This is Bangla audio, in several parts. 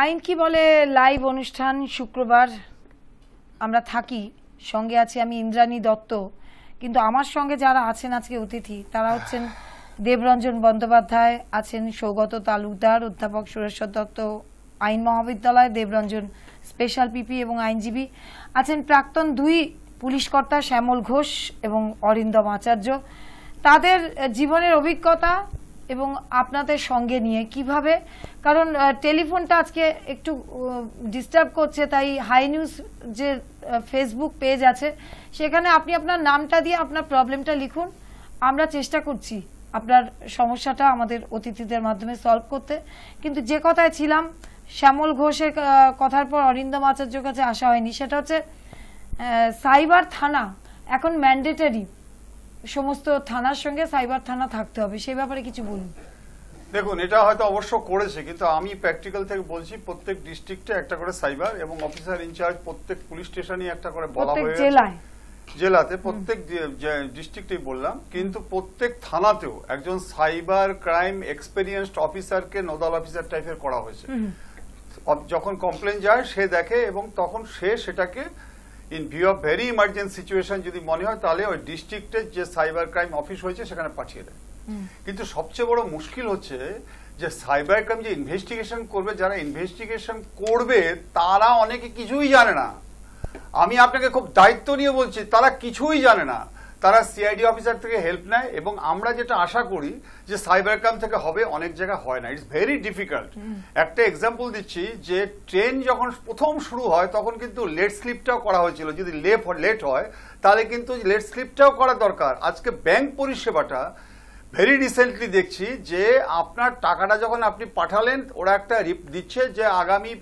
আইন কি বলে লাইভ অনুষ্ঠান শুক্রবার? আমরা থাকি, সঙ্গে আছি আমি ইন্দ্রাণী দত্ত। কিন্তু আমার সঙ্গে যারা আছেন আজকে অতিথি, তারা হচ্ছেন দেবরঞ্জন বন্দ্যোপাধ্যায়, আছেন সৌগত তালুকদার, অধ্যাপক সুরেশ্বর দত্ত, আইন মহাবিদ্যালয়, দেবরঞ্জন স্পেশাল পিপি এবং আইনজীবী। আছেন প্রাক্তন দুই পুলিশ কর্তা শ্যামল ঘোষ এবং অরিন্দম আচার্য। তাদের জীবনের অভিজ্ঞতা এবং আপনাদের সঙ্গে নিয়ে কীভাবে? কারণ টেলিফোনটা আজকে একটু ডিস্টার্ব করছে, তাই হাই নিউজ যে ফেসবুক পেজ আছে, সেখানে আপনি আপনার নামটা দিয়ে আপনার প্রবলেমটা লিখুন। আমরা চেষ্টা করছি আপনার সমস্যাটা আমাদের অতিথিদের মাধ্যমে সলভ করতে। কিন্তু যে কথায় ছিলাম, শ্যামল ঘোষের কথার পর অরিন্দম আচার্যর কাছে আসা হয়নি, সেটা হচ্ছে সাইবার থানা এখন ম্যান্ডেটারি সমস্ত থানার সঙ্গে সাইবার থানা থাকতে হবে সেই ব্যাপারে কিছু বলুন। দেখুন এটা হয়তো অবশ্য করেছে কিন্তু আমি প্র্যাকটিক্যাল থেকে বলছি প্রত্যেক ডিস্ট্রিক্টে একটা করে সাইবার এবং অফিসার ইনচার্জ প্রত্যেক পুলিশ স্টেশনে একটা করে বলা হয়ে জেলায়। জেলাতে প্রত্যেক ডিস্ট্রিক্টেই বললাম কিন্তু প্রত্যেক থানাতেও একজন সাইবার ক্রাইম এক্সপেরিয়েন্সড অফিসারকে নোডাল অফিসার টাইপের করা হয়েছে। যখন কমপ্লেন যায় সে দেখে এবং তখন সে সেটাকে in view of very emergency situation যদি মনে হয় তাহলে ওই ডিস্ট্রিক্টের যে সাইবার ক্রাইম অফিস হয়েছে সেখানে পাঠিয়ে দেয়। কিন্তু সবচেয়ে বড় মুশকিল হচ্ছে যে সাইবার ক্রাইম যে ইনভেস্টিগেশন করবে যারা ইনভেস্টিগেশন করবে তারা অনেকে কিছুই জানে না। আমি আপনাকে খুব দায়িত্ব নিয়ে বলছি তারা কিছুই জানে না। তারা সিআইডি অফিসার থেকে হেল্প নেয় এবং আমরা যেটা আশা করি যে সাইবার ক্রাইম থেকে হবে অনেক জায়গায় হয় না। ইটস ভেরি ডিফিকাল্ট একটা এক্সাম্পল দিচ্ছি যে ট্রেন যখন প্রথম শুরু হয় তখন কিন্তু লেট স্লিপটাও করা হয়েছিল। যদি লেট লেট হয় তাহলে কিন্তু লেট স্লিপটাও করা দরকার। আজকে ব্যাংক পরিষেবাটা ভেরি রিসেন্টলি দেখছি যে আপনার টাকাটা যখন আপনি পাঠালেন ওরা একটা রিপ দিচ্ছে যে আগামী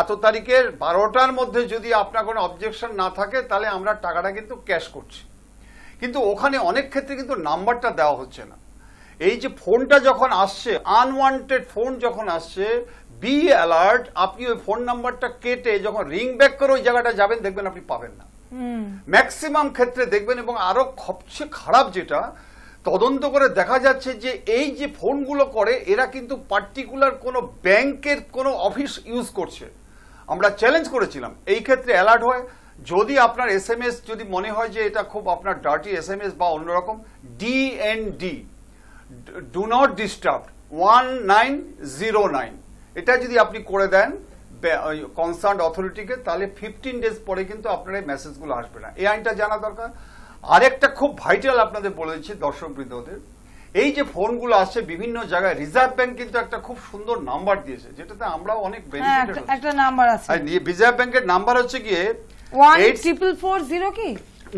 এত তারিখের বারোটার মধ্যে যদি আপনার কোনো অবজেকশন না থাকে তাহলে আমরা টাকাটা কিন্তু ক্যাশ করছি। কিন্তু ওখানে অনেক ক্ষেত্রে কিন্তু নাম্বারটা দেওয়া হচ্ছে না। এই যে ফোনটা যখন আসছে আনওয়ান্টেড ফোন যখন আসছে বি অ্যালার্ট আপনি ওই ফোন নাম্বারটা কেটে যখন রিং ব্যাক করে ওই জায়গাটা যাবেন দেখবেন আপনি পাবেন না। ম্যাক্সিমাম ক্ষেত্রে দেখবেন এবং আরও সবচেয়ে খারাপ যেটা তদন্ত করে দেখা যাচ্ছে যে এই যে ফোনগুলো করে এরা কিন্তু পার্টিকুলার কোনো ব্যাংকের কোনো অফিস ইউজ করছে। আমরা চ্যালেঞ্জ করেছিলাম এই ক্ষেত্রে অ্যালার্ট হয়। যদি আপনার এস যদি মনে হয় যে এটা খুব আপনার ডার্টি এস এম এস বা অন্যরকম DND do not disturb one nine zero nine এটা যদি আপনি করে দেন কনসার্ন অথরিটিকে তাহলে ফিফটিন ডেজ পরে কিন্তু আপনার এই মেসেজগুলো আসবে না। এই আইনটা জানা দরকার। আরেকটা খুব ভাইটাল আপনাদের বলে দিচ্ছি দর্শক বৃন্দদের। এই যে ফোনগুলো আসছে বিভিন্ন জায়গায় রিজার্ভ ব্যাংক কিন্তু একটা খুব সুন্দর নাম্বার দিয়েছে যেটাতে আমরাও অনেক বেনিফিট একটা- একটা নাম্বার আছে। রিজার্ভ ব্যাংকের নাম্বার হচ্ছে গিয়ে কি?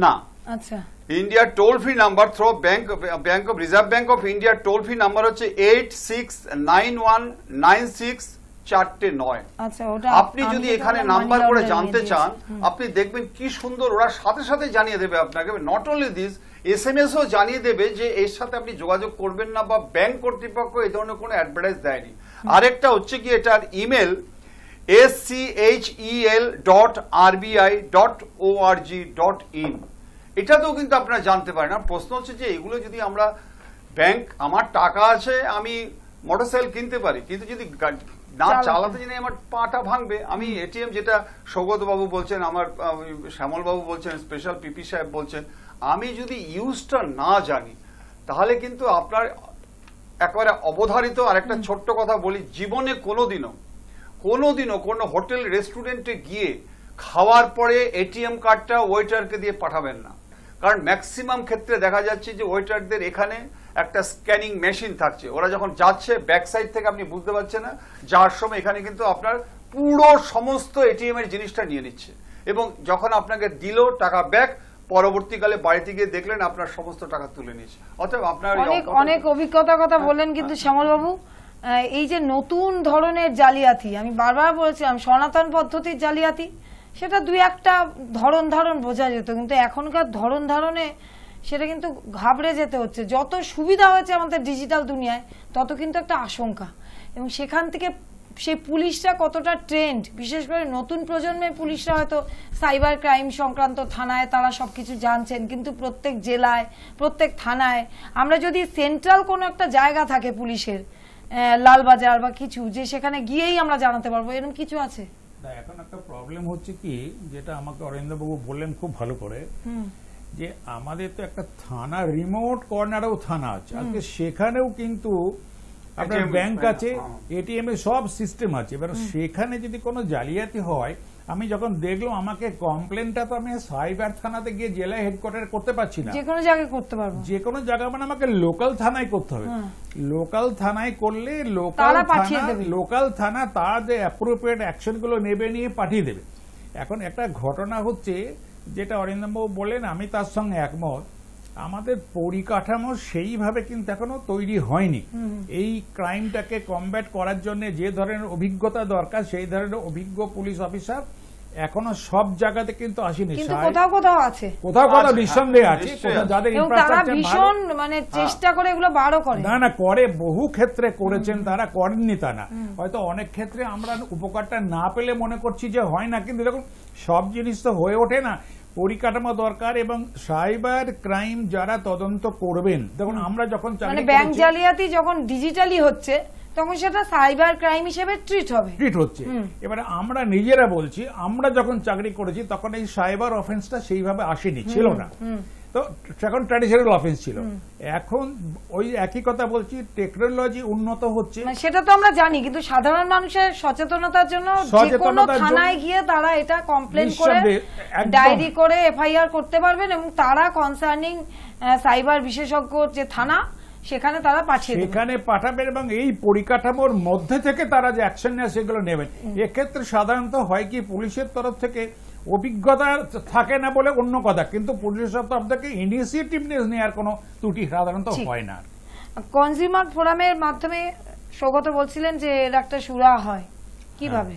না। আচ্ছা। India toll free number through bank bank of Reserve Bank of India toll free number হচ্ছে eight six nine one nine six চারটে নয়। আচ্ছা আপনি যদি এখানে নাম্বার করে জানতে চান আপনি দেখবেন কি সুন্দর ওরা সাথে সাথে জানিয়ে দেবে আপনাকে। Not only this S M S O জানিয়ে দেবে যে এর সাথে আপনি যোগাযোগ করবেন না বা ব্যাংক কর্তৃপক্ষ এই ধরনের কোনো অ্যাডভার্টাইজ দেয়নি। আরেকটা হচ্ছে কি এটার email S C H E L dot RBI dot O R G dot in এটাতেও কিন্তু আপনারা জানতে পারেন। আর প্রশ্ন হচ্ছে যে এগুলো যদি আমরা ব্যাংক আমার টাকা আছে আমি মোটরসাইকেল কিনতে পারি কিন্তু যদি না চালাতে- চালাতে জানি আমার পাটা ভাঙবে আমি এটিএম যেটা সৌগত বাবু বলছেন আমার শ্যামল বাবু বলছেন স্পেশাল পিপি সাহেব বলছেন আমি যদি ইউজটা না জানি তাহলে কিন্তু আপনার একেবারে অবধারিত আর একটা ছোট্ট কথা বলি জীবনে কোনোদিনও কোনোদিনও কোনো হোটেল রেস্টুরেন্টে গিয়ে খাওয়ার পরে এটিএম কার্ডটা ওয়েটারকে দিয়ে পাঠাবেন না। কারণ ম্যাক্সিমাম ক্ষেত্রে দেখা যাচ্ছে যে ওয়েটারদের এখানে একটা স্ক্যানিং মেশিন থাকছে। ওরা যখন যাচ্ছে ব্যাক সাইড থেকে আপনি বুঝতে পারছেন না যাওয়ার সময় এখানে কিন্তু আপনার পুরো সমস্ত এটিএম এর জিনিসটা নিয়ে নিচ্ছে। এবং যখন আপনাকে দিল টাকা ব্যাক পরবর্তীকালে বাড়িতে গিয়ে দেখলেন আপনার সমস্ত টাকা তুলে নিয়েছে। অতএব আপনার অনেক অনেক অভিজ্ঞতার কথা বললেন কিন্তু শ্যামল বাবু এই যে নতুন ধরনের জালিয়াতি, আমি বারবার বলেছিলাম সনাতন পদ্ধতির জালিয়াতি, সেটা দুই একটা ধরন ধারণ বোঝা যেত, কিন্তু এখনকার ধরন ধারণে সেটা কিন্তু ঘাবড়ে যেতে হচ্ছে। যত সুবিধা হয়েছে আমাদের ডিজিটাল দুনিয়ায়, তত কিন্তু একটা আশঙ্কা। এবং সেখান থেকে সেই পুলিশরা কতটা ট্রেন্ড, বিশেষ করে নতুন প্রজন্মের পুলিশরা হয়তো সাইবার ক্রাইম সংক্রান্ত থানায় তারা সব কিছু জানছেন, কিন্তু প্রত্যেক জেলায়, প্রত্যেক থানায়, আমরা যদি সেন্ট্রাল কোনো একটা জায়গা থাকে পুলিশের লালবাজার বা কিছু যে সেখানে গিয়েই আমরা জানাতে পারব এরকম কিছু আছে? এখন একটা প্রবলেম হচ্ছে কি যেটা আমাকে অরিন্দ্রবাবু বললেন খুব ভালো করে যে আমাদের তো একটা থানা রিমোট কর্নারেও থানা আছে। আজকে সেখানেও কিন্তু আপনার ব্যাংক হ্যাঁ, আছে হ্যাঁ। এটিএম এ সব সিস্টেম আছে। এবার সেখানে যদি কোনো জালিয়াতি হয় আমি যখন দেখল আমাকে কমপ্লেনটা তো আমি সাইবার থানাতে গিয়ে জেলা হেডকোয়ার্টার করতে পারছি না। যে কোনো জায়গায় করতে পারব। যে কোনো জায়গা মানে আমাকে লোকাল থানায় করতে হবে। হ্যাঁ। লোকাল থানায় করলে লোকাল থানা লোকাল থানা তার যে অ্যাপ্রোপ্রিয়েট অ্যাকশনগুলো নেবে নিয়ে পাঠিয়ে দেবে। এখন একটা ঘটনা হচ্ছে যেটা অরিন্দম বাবু বলেন আমি তার সঙ্গে একমত। আমাদের পরিকাঠামো সেইভাবে কিন্তু এখনও তৈরি হয়নি। এই ক্রাইমটাকে কমব্যাট করার জন্য যে ধরনের অভিজ্ঞতা দরকার সেই ধরনের অভিজ্ঞ পুলিশ অফিসার এখনও সব জায়গাতে কিন্তু আসেনি। কোথাও কোথাও আছে। কোথাও কোথাও নিঃসন্দেহে হ্যাঁ, আছে। যাদের তারা ভীষণ মানে চেষ্টা করে এগুলো বারো করে। না না করে বহু ক্ষেত্রে করেছেন তারা করেননি তা না। হয়তো অনেক ক্ষেত্রে আমরা উপকারটা না পেলে মনে করছি যে হয় না কিন্তু দেখুন সব জিনিস তো হয়ে ওঠে না। পরিকাঠামো দরকার এবং সাইবার ক্রাইম যারা তদন্ত করবেন। দেখুন আমরা যখন মানে ব্যাংক জালিয়াতি যখন ডিজিটালি হচ্ছে তখন সেটা সাইবার ক্রাইম হিসেবে ট্রিট হবে। ট্রিট হচ্ছে। এবারে আমরা নিজেরা বলছি আমরা যখন চাকরি করেছি তখন এই সাইবার অফেন্সটা সেইভাবে আসেনি ছিল না। তো এখন ট্র্যাডিশনাল অফেন্স ছিল। এখন ওই একই কথা বলছি টেকনোলজি উন্নত হচ্ছে। মানে সেটা তো আমরা জানি কিন্তু সাধারণ মানুষের সচেতনতার জন্য যে কোনো থানায় গিয়ে তারা এটা কমপ্লেন করে ডায়েরি করে এফআইআর করতে পারবেন এবং তারা কনসার্নিং সাইবার বিশেষজ্ঞ যে থানা সেখানে তারা পাঠিয়ে সেখানে পাঠাবেন এবং এই পরিকাঠামোর মধ্যে থেকে তারা যে অ্যাকশন নেয় সেগুলো নেবেন। এক্ষেত্রে সাধারণত হয় কি পুলিশের তরফ থেকে অভিজ্ঞতা থাকে না বলে অন্য কথা কিন্তু পুলিশের তরফ থেকে ইনিশিয়েটিভ নেওয়ার কোনো ত্রুটি সাধারণত হয় না। কনজিউমার ফোরামের মাধ্যমে সৌগত বলছিলেন যে এর একটা সুরা হয় কীভাবে?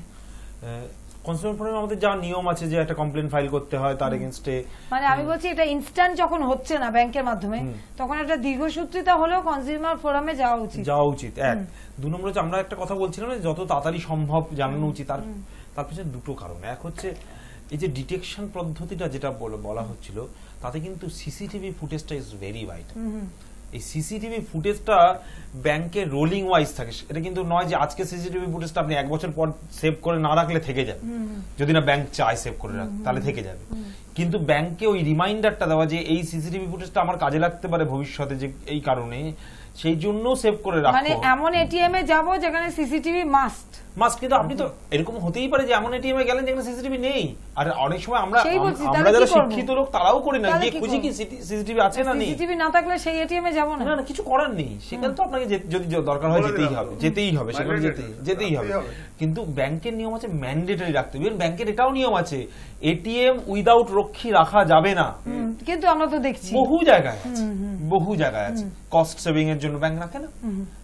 কনজিউমার ফোরামে আমাদের যা নিয়ম আছে যে একটা কমপ্লেন ফাইল করতে হয় তার এগেনস্টে মানে আমি বলছি এটা ইনস্ট্যান্ট যখন হচ্ছে না ব্যাংকের মাধ্যমে তখন একটা দীর্ঘসূত্রিতা হলেও কনজিউমার ফোরামে যাওয়া উচিত। যাওয়া উচিত এক। দু নম্বর হচ্ছে আমরা একটা কথা বলছিলাম যত তাড়াতাড়ি সম্ভব জানানো উচিত তার তার পিছনে দুটো কারণ। এক হচ্ছে এই যে ডিটেকশন পদ্ধতিটা যেটা বল- বলা হচ্ছিল তাতে কিন্তু সিসিটিভি ফুটেজটা ইজ ভেরি ভাইট এই সিসিটিভি ফুটেজটা ব্যাংকের রোলিং ওয়াইজ থাকে এটা কিন্তু নয় যে আজকে সিসিটিভি ফুটেজটা আপনি এক বছর পর সেভ করে না রাখলে থেকে যাবে। যদি না ব্যাংক চায় সেভ করে রাখ তাহলে থেকে যাবে। কিন্তু ব্যাংকে ওই রিমাইন্ডারটা দেওয়া যে এই সিসিটিভি ফুটেজটা আমার কাজে লাগতে পারে ভবিষ্যতে যে এই কারণে সেই জন্য সেভ করে রাখো। মানে এমন এটিএম এ যাব যেখানে সিসিটিভি মাস্ট মাস্ট কিন্তু আপনি তো এরকম হতেই পারে যে এমন এটিএম এ গেলেন যেখানে সিসিটিভি নেই। আর অনেক সময় আমরা আমরা যারা শিক্ষিত লোক তারাও করি না। যে খুঁজি কি সিসিটিভি আছে না নেই? সিসিটিভি না থাকলে সেই এটিএম এ যাব না। না না কিছু করার নেই। সেখানে তো আপনাকে যদি দরকার হয় যেতেই হবে। যেতেই হবে সেখানে যেতেই যেতেই হবে। কিন্তু ব্যাংকের নিয়ম আছে ম্যান্ডেটরি রাখতে হবে। ব্যাংকের এটাও নিয়ম আছে এটিএম উইদাউট রক্ষী রাখা যাবে না। কিন্তু আমরা তো দেখছি। বহু জায়গায় আছে বহু জায়গায় আছে। কস্ট সেভিং এর জন্য ব্যাংক রাখে না।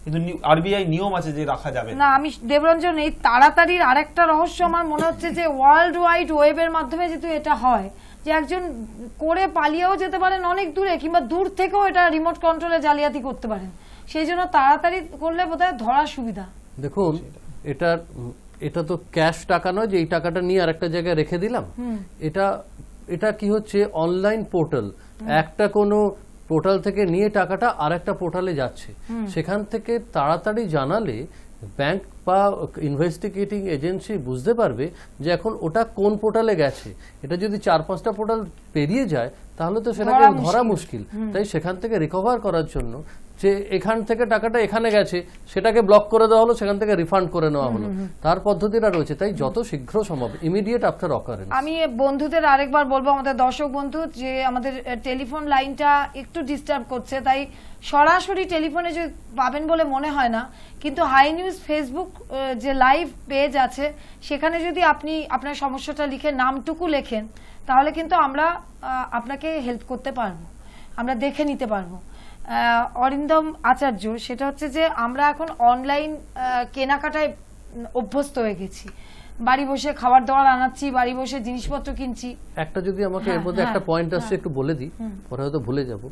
কিন্তু আরবিআই নিয়ম আছে যে রাখা যাবে না। আমি দেবরঞ্জন এই তাড়াতাড়ির আরেকটা রহস্য আমার মনে হচ্ছে যে ওয়ার্ল্ড ওয়াইড ওয়েবের মাধ্যমে যেহেতু এটা হয় যে একজন করে পালিয়েও যেতে পারেন অনেক দূরে কিংবা দূর থেকেও এটা রিমোট কন্ট্রোলে জালিয়াতি করতে পারেন। সেই জন্য তাড়াতাড়ি করলে বোধহয় ধরার সুবিধা। দেখুন এটার এটা তো ক্যাশ টাকা নয় যে এই টাকাটা নিয়ে আরেকটা জায়গায় রেখে দিলাম। এটা এটা কি হচ্ছে? Online portal. একটা কোনো পোর্টাল থেকে নিয়ে টাকাটা আরেকটা পোর্টালে যাচ্ছে। সেখান থেকে তাড়াতাড়ি জানালে ব্যাংক বা ইনভেস্টিগেটিং এজেন্সি বুঝতে পারবে যে এখন ওটা কোন পোর্টালে গেছে। এটা যদি চার পাঁচটা পোর্টাল পেরিয়ে যায় তাহলে তো সেটাকে ধরা। মুশকিল। তাই সেখান থেকে রিকভার করার জন্য যে এখান থেকে টাকাটা এখানে গেছে সেটাকে ব্লক করে দেওয়া হলো সেখান থেকে রিফান্ড করে নেওয়া হলো। তার পদ্ধতিটা রয়েছে তাই যত শীঘ্র সম্ভব ইমিডিয়েট আফটার অকারেন্স আমি বন্ধুদের আরেকবার বলব আমাদের দর্শক বন্ধু যে আমাদের টেলিফোন লাইনটা একটু ডিস্টার্ব করছে তাই সরাসরি টেলিফোনে যে পাবেন বলে মনে হয় না কিন্তু হাই নিউজ ফেসবুক যে লাইভ পেজ আছে সেখানে যদি আপনি আপনার সমস্যাটা লিখে নামটুকু লেখেন তাহলে কিন্তু আমরা আপনাকে হেল্প করতে পারব আমরা দেখে নিতে পারব। অরিন্দম আচার্য সেটা হচ্ছে যে আমরা এখন অনলাইন কেনাকাটায় অভ্যস্ত হয়ে গেছি। বাড়ি বসে খাবার দাবার আনাচ্ছি বাড়ি বসে জিনিসপত্র কিনছি। একটা যদি আমাকে এর হ্যাঁ, মধ্যে একটা হ্যাঁ, পয়েন্ট আসছে একটু বলে দিই পরে হয়তো ভুলে যাব।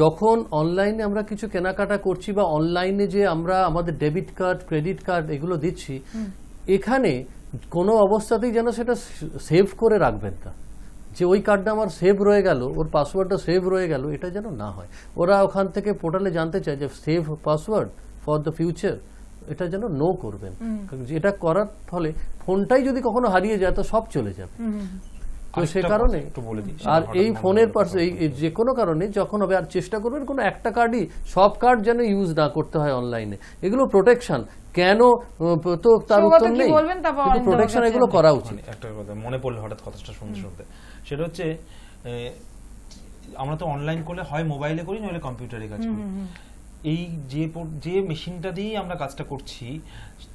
যখন অনলাইনে আমরা কিছু কেনাকাটা করছি বা অনলাইনে যে আমরা আমাদের ডেবিট কার্ড ক্রেডিট কার্ড এগুলো দিচ্ছি এখানে কোনো অবস্থাতেই যেন সেটা সেভ করে রাখবেন না। যে ওই কার্ডটা আমার সেভ রয়ে গেল ওর পাসওয়ার্ডটা সেভ রয়ে গেল এটা যেন না হয়। ওরা ওখান থেকে পোর্টালে জানতে চায় যে save password for the future এটা যেন নো করবেন। কারণ যেটা করার ফলে ফোনটাই যদি কখনো হারিয়ে যায় তো সব চলে যাবে। তো সে কারণে আর এই ফোনের। পাশে এই যে কোনো কারণে যখন হবে আর চেষ্টা করবেন কোনো একটা কার্ডই সব কার্ড যেন ইউজ না করতে হয় অনলাইনে এগুলো প্রোটেকশন কেন? তো তার উত্তর নেই। প্রোটেকশন এগুলো করা উচিত। মানে একটা কথা মনে পড়ল হঠাৎ কথাটা শুনতে শুনতে। সেটা হচ্ছে আমরা তো অনলাইন করলে হয় মোবাইলে করি নাহলে কম্পিউটারে কাজ করি। এই যে যে মেশিনটা দিয়েই আমরা কাজটা করছি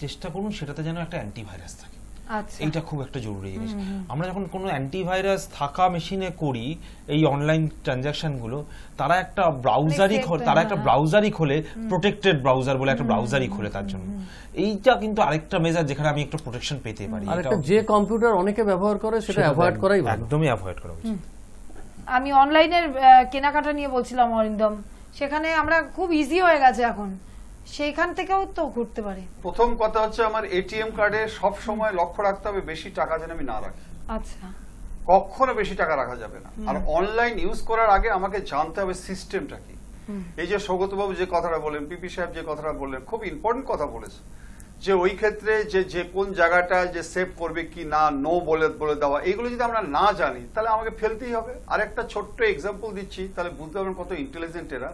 চেষ্টা করুন সেটাতে যেন একটা অ্যান্টিভাইরাস থাকে। এইটা খুব একটা জরুরি জিনিস। আমরা যখন কোনো অ্যান্টিভাইরাস থাকা মেশিনে করি এই অনলাইন ট্রানজাকশনগুলো তারা একটা ব্রাউজারই তারা একটা হ্যাঁ। ব্রাউজারই খোলে প্রোটেক্টেড ব্রাউজার বলে একটা ব্রাউজারই খোলে তার জন্য। এইটা কিন্তু আরেকটা মেজার যেখানে আমি একটা প্রোটেকশন পেতে পারি। আর যে কম্পিউটার অনেকে ব্যবহার করে সেটা অ্যাভয়েড করাই ভালো। একদমই অ্যাভয়েড করা উচিত। আমি অনলাইনের কেনাকাটা নিয়ে বলছিলাম অরিন্দম। সেখানে আমরা খুব ইজি হয়ে গেছে এখন। সেইখান থেকেও তো করতে পারে। প্রথম কথা হচ্ছে আমার এটিএম কার্ডে সব সময় লক্ষ্য রাখতে হবে বেশি টাকা যেন আমি না রাখি। আচ্ছা। কখনো বেশি টাকা রাখা যাবে না। আর অনলাইন ইউজ করার আগে আমাকে জানতে হবে সিস্টেমটা কি। এই যে সৌগতবাবু যে কথাটা বললেন পিপি সাহেব যে কথাটা বললেন খুব ইম্পর্টেন্ট কথা বলেছে। যে ওই ক্ষেত্রে যে যে কোন জায়গাটা যে সেভ করবে কি না নো বলে বলে দেওয়া এগুলো যদি আমরা না জানি তাহলে আমাকে ফেলতেই হবে। আর একটা ছোট্ট এক্সাম্পল দিচ্ছি তাহলে বুঝতে পারবেন কত ইন্টেলিজেন্ট এরা।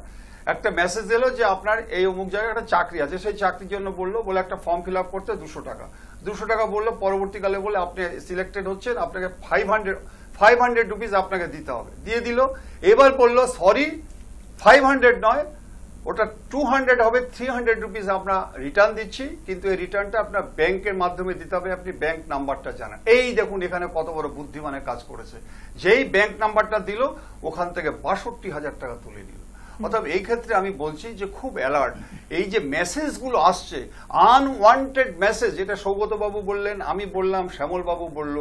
একটা মেসেজ এলো যে আপনার এই অমুক জায়গায় একটা চাকরি আছে, সেই চাকরির জন্য বলল, বলে একটা ফর্ম ফিল আপ করতে দুশো টাকা। দুশো টাকা বলল, পরবর্তীকালে বলে আপনি সিলেক্টেড হচ্ছেন, আপনাকে five hundred five hundred rupees আপনাকে দিতে হবে। দিয়ে দিল, এবার বলল সরি ফাইভ হান্ড্রেড নয়, ওটা টু হান্ড্রেড হবে থ্রি হান্ড্রেড রুপিস আমরা রিটার্ন দিচ্ছি, কিন্তু এই রিটার্নটা আপনার ব্যাংকের মাধ্যমে দিতে হবে, আপনি ব্যাংক নাম্বারটা জানান। এই দেখুন, এখানে কত বড় বুদ্ধিমানের কাজ করেছে। যেই ব্যাংক নাম্বারটা দিল, ওখান থেকে বাষট্টি হাজার টাকা তুলে নিল। অর্থাৎ এই ক্ষেত্রে আমি বলছি যে খুব অ্যালার্ট এই যে মেসেজগুলো আসছে আনওয়ান্টেড মেসেজ যেটা সৌগতবাবু বললেন, আমি বললাম, শ্যামলবাবু বলল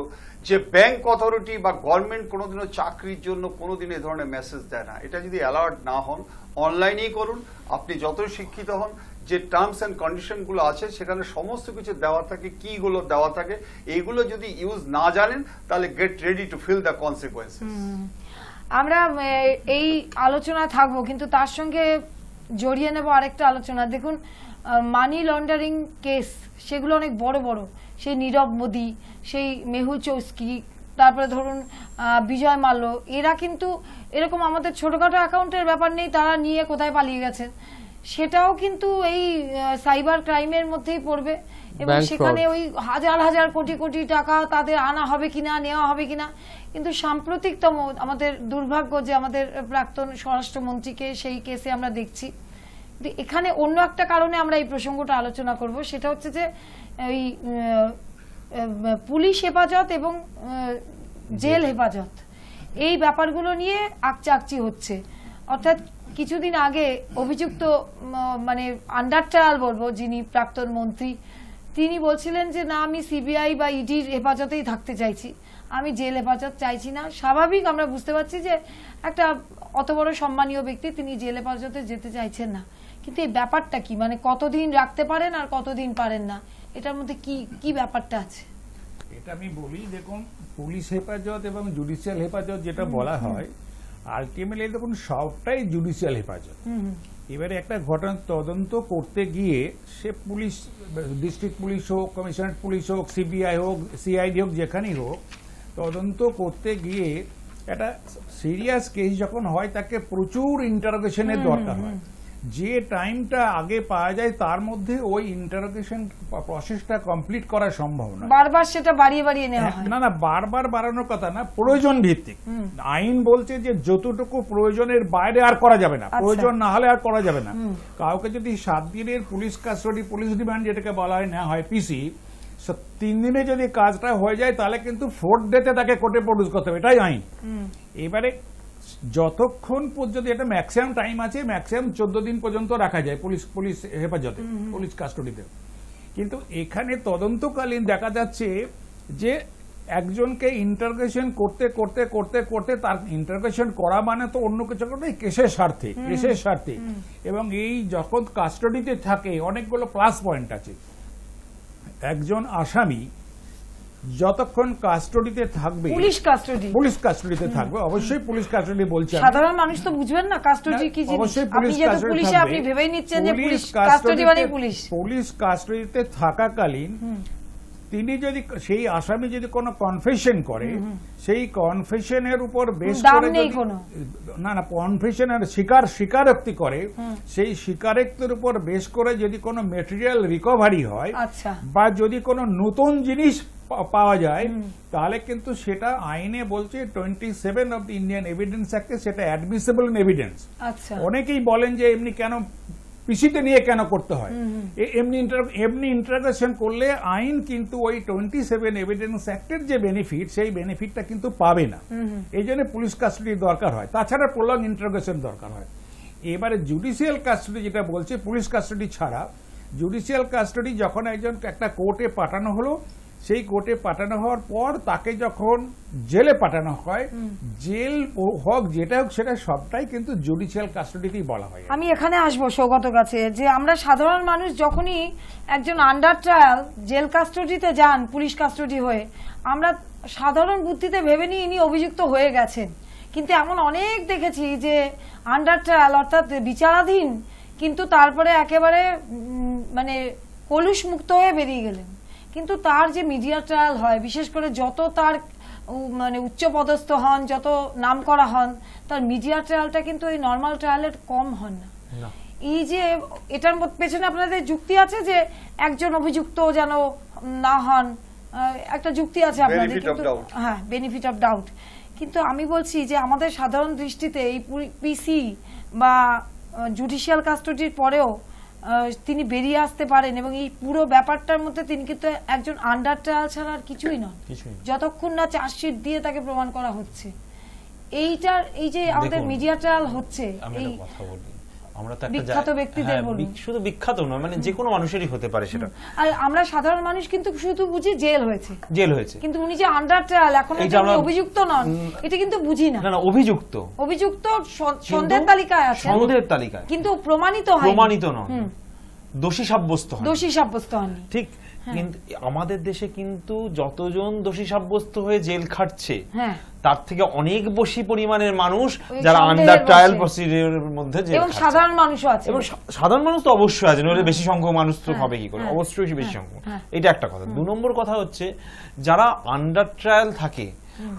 যে ব্যাংক অথরিটি বা গভর্নমেন্ট কোনোদিনও চাকরির জন্য কোনোদিন এই ধরনের মেসেজ দেয় না। এটা যদি অ্যালার্ট না হন অনলাইনেই করুন, আপনি যতই শিক্ষিত হন, যে টার্মস অ্যান্ড কন্ডিশনগুলো আছে, সেখানে সমস্ত কিছু দেওয়া থাকে কিগুলো দেওয়া থাকে, এইগুলো যদি ইউজ না জানেন, তাহলে get ready to feel the consequences আমরা এই আলোচনা থাকব, কিন্তু তার সঙ্গে জড়িয়ে নেব আরেকটা আলোচনা। দেখুন মানি লন্ডারিং কেস সেগুলো অনেক বড় বড়। সেই নীরব মোদি, সেই মেহুল চৌস্কি, তারপরে ধরুন বিজয় মাল্য, এরা কিন্তু এরকম আমাদের ছোটখাটো অ্যাকাউন্টের ব্যাপার নেই, তারা নিয়ে কোথায় পালিয়ে গেছেন সেটাও কিন্তু এই সাইবার ক্রাইমের মধ্যেই পড়বে। এবং সেখানে ওই হাজার হাজার কোটি কোটি টাকা তাদের আনা হবে কিনা নেওয়া হবে কিনা কিন্তু সাম্প্রতিকতম আমাদের দুর্ভাগ্য যে আমাদের প্রাক্তন স্বরাষ্ট্রমন্ত্রীকে সেই কেসে আমরা দেখছি। এখানে অন্য একটা কারণে আমরা এই প্রসঙ্গটা আলোচনা করব সেটা হচ্ছে যে এই পুলিশ হেফাজত এবং জেল। হেফাজত। এই ব্যাপারগুলো নিয়ে আকচাকচি হচ্ছে। অর্থাৎ কিছুদিন আগে অভিযুক্ত মানে আন্ডার ট্রায়াল বলব যিনি প্রাক্তন মন্ত্রী তিনি বলছিলেন যে না আমি সিবিআই বা ইডির হেফাজতেই থাকতে চাইছি। আমি জেল হেফাজত চাইছি না। স্বাভাবিক আমরা বুঝতে পারছি যে একটা অত বড় সম্মানীয় ব্যক্তি তিনি জেল হেফাজতে যেতে চাইছেন না। কিন্তু এই ব্যাপারটা কি? মানে কতদিন রাখতে পারেন আর কতদিন পারেন না? এটার মধ্যে কি কি ব্যাপারটা আছে? এটা আমি বলি দেখুন পুলিশ হেফাজত এবং জুডিশিয়াল হেফাজত যেটা বলা হয় আলটিমেটলি দেখুন সবটাই জুডিশিয়াল হেফাজত। এবারে একটা ঘটনা তদন্ত করতে গিয়ে সে পুলিশ ডিস্ট্রিক্ট পুলিশ হোক কমিশনার পুলিশ হোক সিবিআই হোক সিআইডি হোক যেখানেই হোক তদন্ত করতে গিয়ে একটা সিরিয়াস কেস যখন হয় তাকে প্রচুর ইন্টারোগেশনের দরকার হয়। যে টাইমটা আগে পাওয়া যায় তার মধ্যে ওই ইন্টারোগেশন প্রসেসটা কমপ্লিট করা সম্ভব না বারবার সেটা বাড়িয়ে বাড়িয়ে নেওয়া হয় হ্যাঁ, না না বারবার বাড়ানোর কথা না প্রয়োজন ভিত্তিক। আইন বলছে যে যতটুকু প্রয়োজনের বাইরে আর করা যাবে না আচ্ছা। প্রয়োজন না হলে আর করা যাবে না। কাউকে যদি সাত দিনের পুলিশ কাস্টডি পুলিশ রিমান্ড যেটাকে বলা হয় না হয় পিসি তিন দিনে যদি কাজটা হয়ে যায় তাহলে কিন্তু ফোর্থ ডেতে তাকে কোর্টে প্রডিউস করতে হবে। এটাই আইন। এবারে যতক্ষণ পর্যন্ত এটা ম্যাক্সিমাম টাইম আছে ম্যাক্সিমাম চোদ্দ দিন পর্যন্ত রাখা যায় পুলিশ পুলিশ হেফাজতে পুলিশ কাস্টডিতে কিন্তু এখানে তদন্তকালীন দেখা যাচ্ছে যে একজনকে ইন্টারগ্রেশন করতে করতে করতে করতে তার ইন্টারগ্রেশন করা মানে তো অন্য কিছু করে নয়, কেসের স্বার্থে কেসের স্বার্থে। এবং এই যখন কাস্টডিতে থাকে অনেকগুলো প্লাস পয়েন্ট আছে। একজন আসামি যতক্ষণ কাস্টডিতে থাকবে পুলিশ কাস্টডি পুলিশ কাস্টডিতে থাকবে অবশ্যই পুলিশ কাস্টডি বলছে সাধারণ মানুষ তো বুঝবেন না কাস্টডি কি জিনিস। অবশ্যই পুলিশ পুলিশে আপনি ভেবেই নিচ্ছেন যে পুলিশ কাস্টডি মানে পুলিশ। পুলিশ কাস্টডিতে থাকাকালীন তিনি যদি সেই আসামি যদি কোনো কনফেশন করে সেই কনফেশনের উপর বেশ করে না না কনফেশনের স্বীকার স্বীকারোক্তি করে সেই স্বীকারোক্তির উপর বেশ করে যদি কোনো মেটেরিয়াল রিকভারি হয় আচ্ছা। বা যদি কোনো নতুন জিনিস পাওয়া যায় তাহলে কিন্তু সেটা আইনে বলছে twenty seven of the Indian evidence অ্যাক্টে সেটা অ্যাডমিসেবল এভিডেন্স আচ্ছা। অনেকেই বলেন যে এমনি কেন পিসিতে নিয়ে কেন করতে হয়? এমনি এমনি ইন্টারগ্রেশন করলে আইন কিন্তু ওই টোয়েন্টি সেভেন এভিডেন্স অ্যাক্টের যে বেনিফিট সেই বেনিফিটটা কিন্তু পাবে না। এই জন্য পুলিশ কাস্টডির দরকার হয়। তাছাড়া প্রলং ইন্টারগ্রেশন দরকার হয়। এবারে জুডিশিয়াল কাস্টডি যেটা বলছে পুলিশ কাস্টডি ছাড়া জুডিশিয়াল কাস্টডি যখন একজন একটা কোর্টে পাঠানো হলো সেই কোর্টে পাঠানো হওয়ার পর তাকে যখন জেলে পাঠানো হয় জেল হোক যেটা হোক সেটা সবটাই কিন্তু জুডিশিয়াল কাস্টডিতেই বলা হয়। আমি এখানে আসব সৌগত কাছে যে আমরা সাধারণ মানুষ যখনই একজন আন্ডার ট্রায়াল জেল কাস্টডিতে যান পুলিশ কাস্টডি হয়ে আমরা সাধারণ বুদ্ধিতে ভেবে নিই ইনি অভিযুক্ত হয়ে গেছেন। কিন্তু এমন অনেক দেখেছি যে আন্ডার ট্রায়াল অর্থাৎ বিচারাধীন কিন্তু তারপরে একেবারে মানে কলুষ মুক্ত হয়ে বেরিয়ে গেলেন। কিন্তু তার যে মিডিয়া ট্রায়াল হয় বিশেষ করে যত তার উ- মানে উচ্চ পদস্থ হন যত নাম করা হন তার মিডিয়া ট্রায়ালটা কিন্তু এই নর্মাল ট্রায়ালের কম হন না। এই যে এটার মধ্যে- পেছনে আপনাদের যুক্তি আছে যে একজন অভিযুক্ত যেন না হন আহ, একটা যুক্তি আছে আপনাদের কিন্তু হ্যাঁ বেনিফিট অফ ডাউট কিন্তু আমি বলছি যে আমাদের সাধারণ দৃষ্টিতে এই পিসি বা জুডিশিয়াল কাস্টডির পরেও তিনি বেরিয়ে আসতে পারেন এবং এই পুরো ব্যাপারটার মধ্যে তিনি কিন্তু একজন আন্ডার ট্রায়াল ছাড়া আর কিছুই নন। যতক্ষণ না চার্জশিট দিয়ে তাকে প্রমাণ করা হচ্ছে। এইটার এই যে আমাদের মিডিয়া ট্রায়াল হচ্ছে এই আমরা তো একটা বিখ্যাত ব্যক্তিদের হ্যাঁ, শুধু বিখ্যাত নয় মানে যে কোনো মানুষেরই হতে পারে সেটা। আর আমরা সাধারণ মানুষ কিন্তু শুধু বুঝি জেল হয়েছে। জেল হয়েছে। কিন্তু উনি যে আন্ডার ট্রায়াল এখন অভিযুক্ত নন এটা কিন্তু বুঝি না। না না অভিযুক্ত। অভিযুক্ত সন্দেহের তালিকায় আছে সন্দেহের তালিকায়। কিন্তু প্রমাণিত হয় প্রমাণিত নন। দোষী সাব্যস্ত হয় দোষী সাব্যস্ত হয়নি। ঠিক। কিন্তু আমাদের দেশে কিন্তু যতজন দোষী সাব্যস্ত হয়ে জেল খাটছে হ্যাঁ। তার থেকে অনেক বেশি পরিমাণের মানুষ যারা আন্ডার ট্রায়াল প্রসিডিওর মধ্যে যে এবং সাধারণ মানুষও আছে। এবং সাধারণ মানুষ তো অবশ্যই আছে নইলে বেশি সংখ্যক মানুষ তো হবে কি করে? হ্যাঁ, অবশ্যই বেশি সংখ্যক। হ্যাঁ। এটা একটা কথা। দু নম্বর কথা হচ্ছে যারা আন্ডার ট্রায়াল থাকে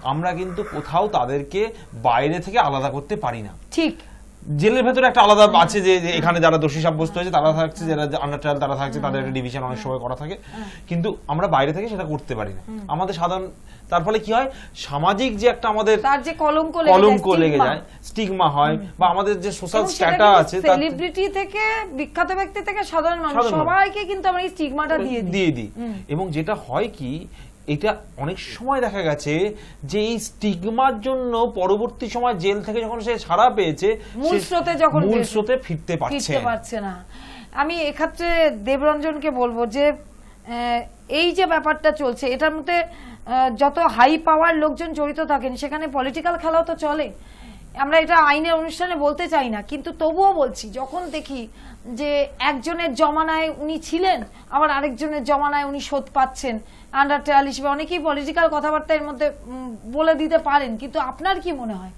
আমরা কিন্তু কোথাও তাদেরকে বাইরে থেকে আলাদা করতে পারি না। ঠিক। জেলের ভেতরে একটা আলাদা আছে যে এখানে যারা দোষী সাব্যস্ত হয়েছে তারা থাকছে যারা আন্ডার ট্রায়াল তারা থাকছে তাদের একটা ডিভিশন অনেক সময় করা থাকে। কিন্তু আমরা বাইরে থেকে সেটা করতে পারি না। আমাদের সাধারণ তার ফলে কি হয়? সামাজিক যে একটা আমাদের তার যে কলঙ্ক কলঙ্ক লেগে যায় স্টিগমা হয় বা আমাদের যে সোশ্যাল স্ট্যাটা আছে তার সেলিব্রিটি থেকে বিখ্যাত ব্যক্তি থেকে সাধারণ মানুষ সাধারণ মানুষ। সবাইকে কিন্তু আমরা এই স্টিগমাটা দিয়ে দিই। দিয়ে দিই। এবং যেটা হয় কি এটা অনেক সময় দেখা গেছে যে এই স্টিগমার জন্য পরবর্তী সময় জেল থেকে যখন সে ছাড়া পেয়েছে মূল স্রোতে যখন মূল স্রোতে ফিরতে পারছে। পারছে না। আমি এক্ষেত্রে দেবরঞ্জনকে বলব যে এই যে ব্যাপারটা চলছে এটার মধ্যে যত হাই পাওয়ার লোকজন জড়িত থাকেন সেখানে পলিটিক্যাল খেলাও তো চলে। আমরা এটা আইনের অনুষ্ঠানে বলতে চাই না কিন্তু তবুও বলছি যখন দেখি যে একজনের জমানায় উনি ছিলেন আবার আরেকজনের জমানায় উনি শোধ পাচ্ছেন আন্ডার ট্রায়াল হিসেবে অনেকেই পলিটিক্যাল কথাবার্তা এর মধ্যে বলে দিতে পারেন কিন্তু আপনার কি মনে হয়?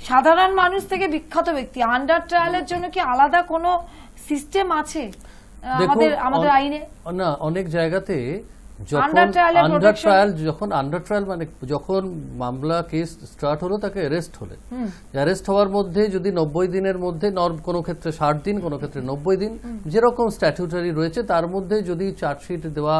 সাধারণ মানুষ থেকে বিখ্যাত ব্যক্তি আন্ডার ট্রায়ালের জন্য কি আলাদা কোনো সিস্টেম আছে আমাদের আমাদের আইনে? না অনেক জায়গাতে আন্ডার ট্রায়াল যখন আন্ডার ট্রায়াল মানে যখন মামলা কেস স্টার্ট হলো তাকে অ্যারেস্ট হলে অ্যারেস্ট হওয়ার মধ্যে যদি নব্বই দিনের মধ্যে কোনো ক্ষেত্রে ষাট দিন কোনো ক্ষেত্রে নব্বই দিন যেরকম স্ট্যাচুটারি রয়েছে তার মধ্যে যদি চার্জশিট দেওয়া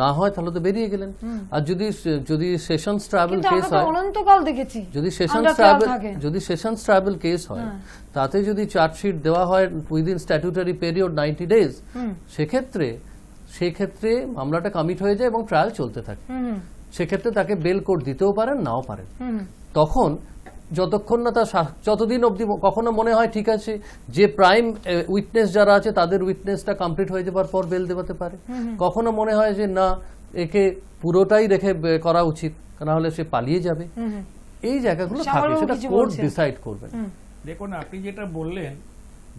না হয় তাহলে তো বেরিয়ে গেলেন। আর যদি যদি সেশনস ট্রাভেল কেস হয় অনন্তকাল দেখেছি যদি সেশনস ট্রাভেল যদি সেশনস ট্রাভেল কেস হয় তাতে যদি চার্জশিট দেওয়া হয় within statutory period ninety days সেক্ষেত্রে সেক্ষেত্রে মামলাটা কমিট হয়ে যায় এবং ট্রায়াল চলতে থাকে। সেক্ষেত্রে তাকে বেল কোর্ট দিতেও পারেন নাও পারেন। তখন যতক্ষণ না তার যতদিন অবধি কখনো মনে হয় ঠিক আছে যে প্রাইম উইটনেস যারা আছে তাদের উইটনেসটা কমপ্লিট হয়ে যাবার পর বেল দেওয়াতে পারে। কখনো মনে হয় যে না একে পুরোটাই রেখে করা উচিত না হলে সে পালিয়ে যাবে। এই জায়গাগুলো থাকে সেটা কোর্ট ডিসাইড করবেন। দেখুন আপনি যেটা বললেন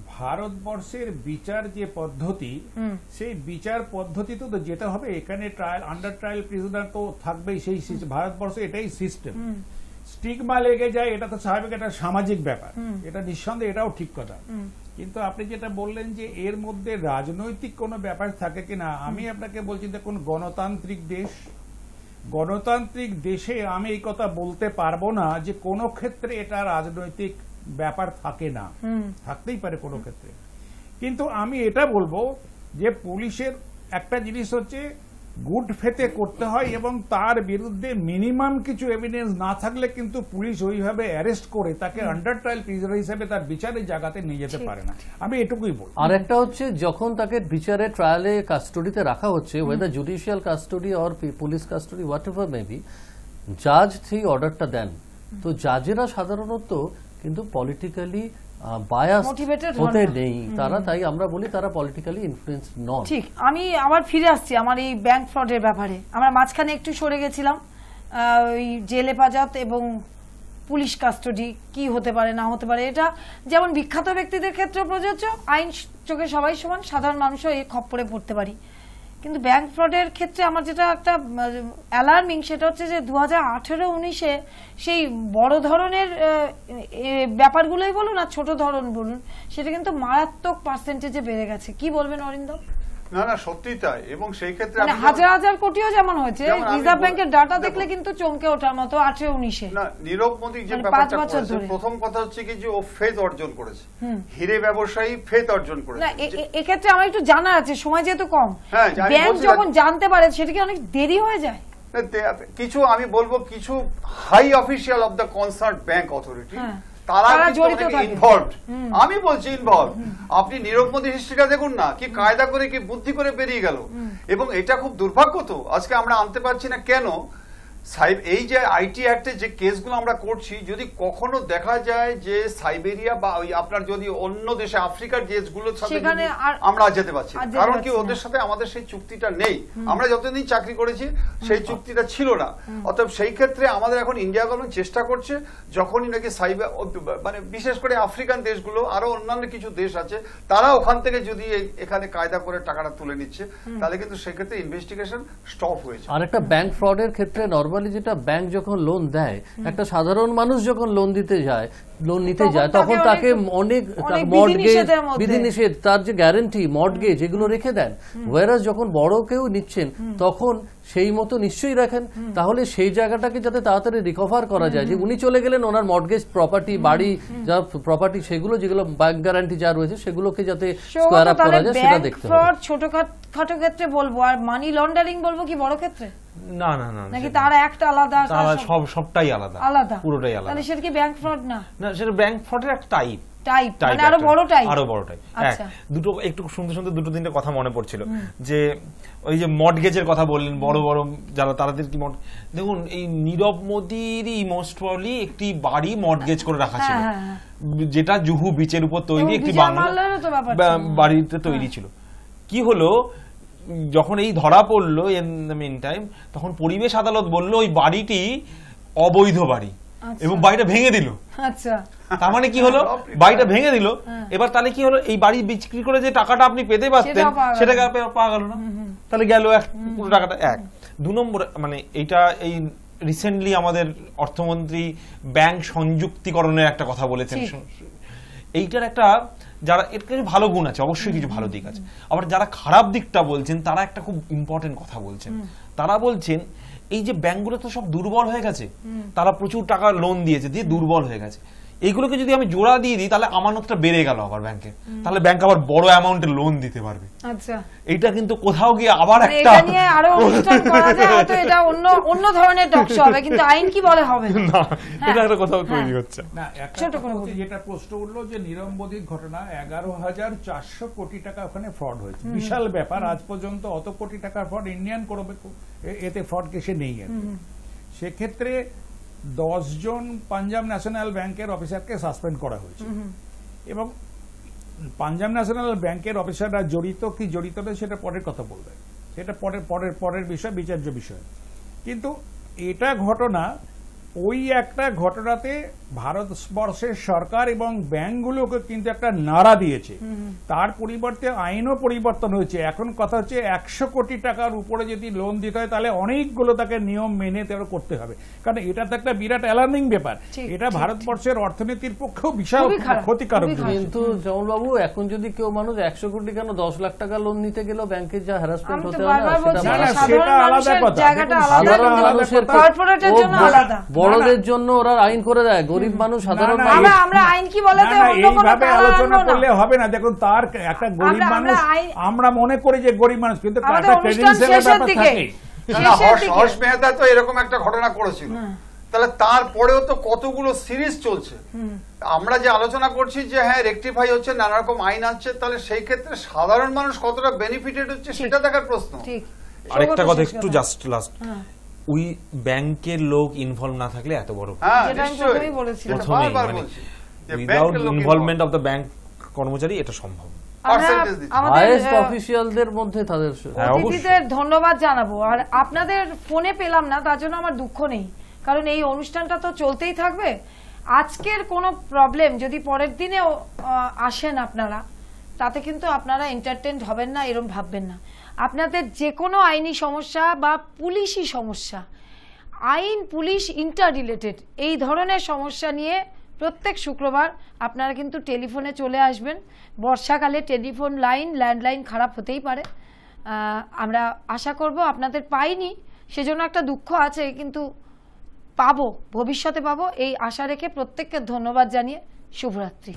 ভারতবর্ষের বিচার যে পদ্ধতি সেই বিচার পদ্ধতিতে তো যেতে হবে। এখানে ট্রায়াল আন্ডার ট্রায়াল প্রিজনার তো থাকবেই সেই ভারতবর্ষে এটাই সিস্টেম স্টিগমা লেগে যায় এটা তো স্বাভাবিক একটা সামাজিক ব্যাপার। এটা নিঃসন্দেহে এটাও ঠিক কথা। কিন্তু আপনি যেটা বললেন যে এর মধ্যে রাজনৈতিক কোনো ব্যাপার থাকে কিনা আমি আপনাকে বলছি দেখুন গণতান্ত্রিক দেশ। গণতান্ত্রিক দেশে আমি এই কথা বলতে পারব না যে কোনো ক্ষেত্রে এটা রাজনৈতিক ব্যাপার থাকে না। থাকতেই পারে কোনো ক্ষেত্রে। কিন্তু আমি এটা বলব যে পুলিশের একটা জিনিস হচ্ছে গুড ফেতে করতে হয় এবং তার বিরুদ্ধে মিনিমাম কিছু এভিডেন্স না থাকলে কিন্তু পুলিশ ওইভাবে অ্যারেস্ট করে তাকে আন্ডার ট্রায়াল প্রিজনার হিসেবে তার বিচারের জায়গাতে নিয়ে যেতে পারে না। আমি এটুকুই বলব। আর একটা হচ্ছে যখন তাকে বিচারে ট্রায়ালে কাস্টডিতে রাখা হচ্ছে whether judicial custody or police custody whatever maybe জাজ সেই অর্ডারটা দেন। তো জাজেরা সাধারণত কিন্তু পলিটিক্যালি বায়াস হতে নেই। তারা তাই আমরা বলি তারা পলিটিক্যালি ইনফ্লুয়েন্স নন ঠিক আমি আবার ফিরে আসছি আমার এই ব্যাংক ফ্রডের ব্যাপারে। আমরা মাঝখানে একটু সরে গেছিলাম ওই জেল হেফাজত এবং পুলিশ কাস্টডি কি হতে পারে না হতে পারে এটা যেমন বিখ্যাত ব্যক্তিদের ক্ষেত্রে প্রযোজ্য আইন চোখে সবাই সমান সাধারণ মানুষও এই খপ্পরে পড়তে পারি। কিন্তু ব্যাংক ফ্রডের ক্ষেত্রে আমার যেটা একটা অ্যালার্মিং সেটা হচ্ছে যে দু হাজার আঠেরো উনিশে সেই বড় ধরনের ব্যাপারগুলোই বলুন আর ছোট ধরন বলুন, সেটা কিন্তু মারাত্মক পার্সেন্টেজে বেড়ে গেছে। কি বলবেন অরিন্দম? না না সত্যি তাই। এবং সেই ক্ষেত্রে হাজার হাজার কোটিও যেমন হয়েছে রিজার্ভ ব্যাংকের ডাটা দেখলে কিন্তু চমকে ওঠার মতো আঠেরো উনিশে। না নীরব মোদী যে মানে ব্যাপারটা করেছে প্রথম কথা হচ্ছে কি যে ও ফেথ অর্জন করেছে। হিরে ব্যবসায়ী ফেথ অর্জন করেছে। এক্ষেত্রে আমার একটু জানা আছে সময় যেহেতু কম। হ্যাঁ, ব্যাংক যখন জানতে পারে সেটা কি অনেক দেরি হয়ে যায়? কিছু আমি বলব কিছু high official of the concerned bank authority. তারা জড়িত ইনভলভ আমি বলছি ইনভলভ আপনি নীরব মোদী হিস্ট্রিটা দেখুন না কি কায়দা করে কি বুদ্ধি করে বেরিয়ে গেল। এবং এটা খুব দুর্ভাগ্য তো। আজকে আমরা আনতে পারছি না কেন? সাইব এই যে আইটি অ্যাক্টে যে কেসগুলো আমরা করছি যদি কখনো দেখা যায় যে সাইবেরিয়া বা ওই আপনার যদি অন্য দেশে আফ্রিকার দেশগুলোর সাথে আমরা যেতে পারছি। কারণ কি ওদের সাথে আমাদের সেই চুক্তিটা নেই। আমরা যতদিন চাকরি করেছি সেই চুক্তিটা ছিল না। অতএব সেই ক্ষেত্রে আমাদের এখন ইন্ডিয়া গভর্নমেন্ট চেষ্টা করছে যখনই নাকি সাইবার মানে বিশেষ করে আফ্রিকান দেশগুলো আরও অন্যান্য কিছু দেশ আছে তারা ওখান থেকে যদি এখানে কায়দা করে টাকাটা তুলে নিচ্ছে তাহলে কিন্তু সেক্ষেত্রে ইনভেস্টিগেশন স্টপ হয়েছে। আর একটা ব্যাংক ফ্রডের ক্ষেত্রে নর্মালি যেটা ব্যাংক যখন লোন দেয় একটা সাধারণ মানুষ যখন লোন দিতে যায় লোন নিতে যায় তখন তাকে অনেক- মর্টগেজ। বিধিনিষেধ তার যে গ্যারান্টি মর্টগেজ এগুলো রেখে দেন। ওয়ারাস যখন বড় কেউ নিচ্ছেন তখন সেই মতো নিশ্চয়ই রাখেন। তাহলে সেই জায়গাটাকে যাতে তাড়াতাড়ি রিকভার করা যায়। যে উনি চলে গেলেন ওনার মর্টগেজ প্রপার্টি বাড়ি যা প্রপার্টি সেগুলো যেগুলো ব্যাংক গ্যারান্টি যা রয়েছে সেগুলোকে যাতে স্কোয়ার আপ করা যায় সেটা দেখতে হবে। ফ্রড ছোট খাটো ক্ষেত্রে বলব আর মানি লন্ডারিং বলব কি বড় ক্ষেত্রে? না না না নাকি তার একটা আলাদা সব- সব সবটাই আলাদা আলাদা। পুরোটাই আলাদা। তাহলে সেটা কি ব্যাংক ফ্রড না। না সেটা ব্যাংক একটা টাইপ টাইপ মানে আরও বড় টাইপ আরও বড় টাইপ আচ্ছা। দুটো একটু শুনতে শুনতে দুটো তিনটে কথা মনে পড়ছিল। যে ওই যে মর্টগেজের কথা বললেন বড় বড় যারা তাদের কি মর্ট দেখুন এই নীরব মোদিরই মোস্ট প্রবলি একটি বাড়ি মর্টগেজ করে রাখা ছিল। হ্যাঁ, হ্যাঁ, যেটা জুহু বিচের উপর তৈরি একটি বাংলা। বাড়িতে তৈরি ছিল। কি হলো? যখন এই ধরা পড়ল ইন দ্য মিন টাইম তখন পরিবেশ আদালত বলল ওই বাড়িটি অবৈধ বাড়ি। এবং বাড়িটা ভেঙে দিল। আচ্ছা। তার মানে কি হলো? বাড়িটা ভেঙে দিল। এবার তাহলে কি হলো? এই বাড়ি বিক্রি করে যে টাকাটা আপনি পেতে পারতেন সেটাকে পাওয়া গেল না। তাহলে গেল এক পুরো টাকাটা এক। দু নম্বর মানে এইটা এই রিসেন্টলি আমাদের অর্থমন্ত্রী ব্যাংক সংযুক্তিকরণের একটা কথা বলেছেন। এইটার একটা যারা এর কিছু ভালো গুণ আছে অবশ্যই কিছু ভালো দিক আছে। আবার যারা খারাপ দিকটা বলছেন তারা একটা খুব ইম্পর্টেন্ট কথা বলছেন। তারা বলছেন এই যে ব্যাংকগুলো তো সব দুর্বল হয়ে গেছে তারা প্রচুর টাকা লোন দিয়েছে দিয়ে দুর্বল হয়ে গেছে। এইগুলোকে যদি আমি জোড়া দিয়ে দিই তাহলে আমানতটা বেড়ে গেল আবার ব্যাংকে তাহলে ব্যাংক আবার বড় অ্যামাউন্টের লোন দিতে পারবে। আচ্ছা। এইটা কিন্তু কোথাও গিয়ে আবার মানে একটা এটা নিয়ে আরও অনুষ্ঠান করা যায় হয়তো এটা অন্য অন্য ধরনের টকশো হবে কিন্তু আইন কি বলে হবে? না এটা হ্যাঁ, একটা কোথাও তৈরি হ্যাঁ। হচ্ছে। না একটা ছোট কথা হচ্ছে যেটা প্রশ্ন উঠল যে নিরম্বদিক ঘটনা এগারো হাজার চারশো কোটি টাকা ওখানে ফ্রড হয়েছে। বিশাল ব্যাপার আজ পর্যন্ত অত কোটি টাকার ফ্রড ইন্ডিয়ান করবে এতে ফ্রড কেসে নেই আর সেক্ষেত্রে জন পাঞ্জাব ন্যাশনাল ব্যাংকের অফিসারকে সাসপেন্ড করা হয়েছে। এবং পাঞ্জাব ন্যাশনাল ব্যাংকের অফিসাররা জড়িত কি জড়িত নেই সেটা পরের কথা বলবে। সেটা পরের পরের পরের বিষয় বিচার্য বিষয়। কিন্তু এটা ঘটনা ওই একটা ঘটনাতে ভারতবর্ষের সরকার এবং ব্যাংকগুলোকে কিন্তু একটা নাড়া দিয়েছে। তার পরিবর্তে আইনও পরিবর্তন হয়েছে। এখন কথা হচ্ছে একশো কোটি টাকার উপরে যদি লোন দিতে হয় তাহলে অনেকগুলো তাকে নিয়ম মেনে তার করতে হবে। কারণ এটা তো একটা বিরাট অ্যালার্মিং ব্যাপার। এটা ভারতবর্ষের অর্থনীতির পক্ষেও বিশাল ক্ষতিকারক কিন্তু বাবু এখন যদি কেউ মানুষ একশো কোটি কেন দশ লাখ টাকা লোন নিতে গেলেও ব্যাংকের যা হ্যারাসমেন্ট হতে সেটা আলাদা কথা। আলাদা বড়দের জন্য ওরা আইন করে দেয় গরিব মানুষ সাধারণ মানুষ। আমরা আমরা আইন কি বলে না, তো না, অন্য কোনো আলোচনা করলে হবে না। দেখুন তার একটা গরিব মানুষ আমরা মনে করি যে গরিব মানুষ কিন্তু একটা ব্যাপার থাকে। না, হর্ষ মেহতা তো এরকম একটা ঘটনা করেছিল। তাহলে তারপরেও তো কতগুলো সিরিজ চলছে? আমরা যে আলোচনা করছি যে হ্যাঁ রেকটিফাই হচ্ছে নানা রকম আইন আছে তাহলে সেই ক্ষেত্রে সাধারণ মানুষ কতটা বেনিফিটেড হচ্ছে সেটা দেখার প্রশ্ন। ঠিক। আরেকটা কথা একটু জাস্ট লাস্ট হ্যাঁ। ওই ব্যাংকের লোক ইনভলভ না থাকলে এত বড় হ্যাঁ মানে without involvement of the bank কর্মচারী এটা সম্ভব। হাইয়েস্ট অফিসিয়ালদের মধ্যে তাদের হ্যাঁ, অতিথিদের ধন্যবাদ জানাব। আর আপনাদের ফোনে পেলাম না তার জন্য আমার দুঃখ নেই। কারণ এই অনুষ্ঠানটা তো চলতেই থাকবে। আজকের কোনো প্রবলেম যদি পরের দিনেও আহ, আসেন আপনারা তাতে কিন্তু আপনারা এন্টারটেন্ড হবেন না, এরম ভাববেন না। আপনাদের যে কোনো আইনি সমস্যা বা পুলিশি সমস্যা, আইন পুলিশ ইন্টার রিলেটেড এই ধরনের সমস্যা নিয়ে প্রত্যেক শুক্রবার আপনারা কিন্তু টেলিফোনে চলে আসবেন। বর্ষাকালে টেলিফোন লাইন, ল্যান্ডলাইন খারাপ হতেই পারে। আমরা আশা করব আপনাদের পাইনি, সেজন্য একটা দুঃখ আছে, কিন্তু পাবো, ভবিষ্যতে পাবো। এই আশা রেখে প্রত্যেককে ধন্যবাদ জানিয়ে শুভরাত্রি।